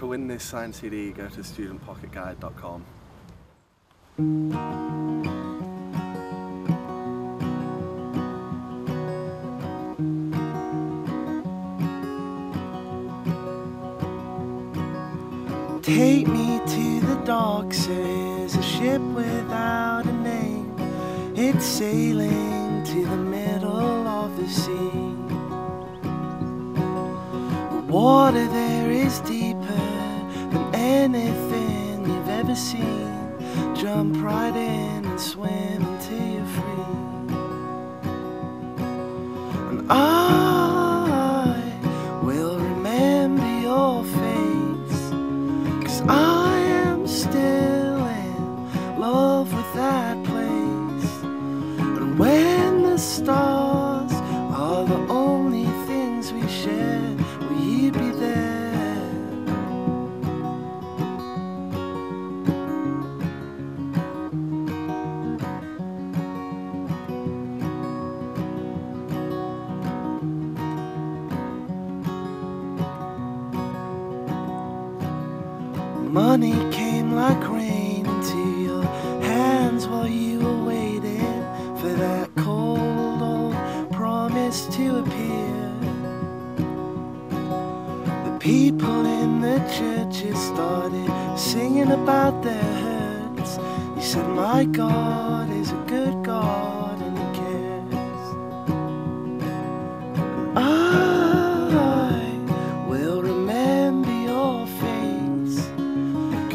To win this signed CD, go to studentpocketguide.com. Take me to the docks, there is a ship without a name. It's sailing to the middle of the sea. Water there is deeper than anything you've ever seen. Jump right in and swim until you're free. And I will remember your face. Cause I am still in love with that place. And when the stars Money came like rain into your hands while you were waiting for that cold old promise to appear. The people in the churches started singing about their hurts. You said, My God is a good God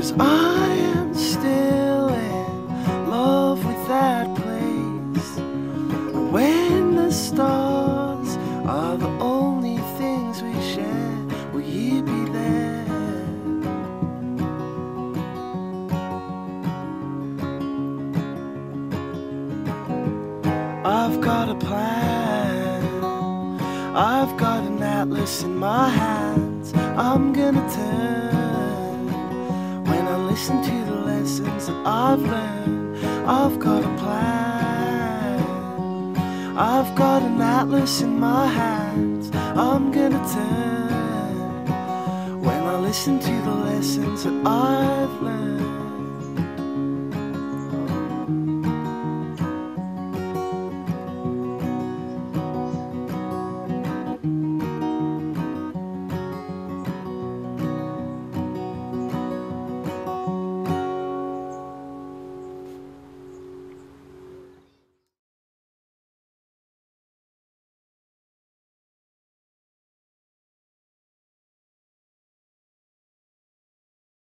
Cause I am still in love with that place. When the stars are the only things we share, will you be there? I've got a plan. I've got an atlas in my hands. I'm gonna turn listen to the lessons that I've learned. I've got a plan. I've got an atlas in my hands. I'm gonna turn when I listen to the lessons that I've learned.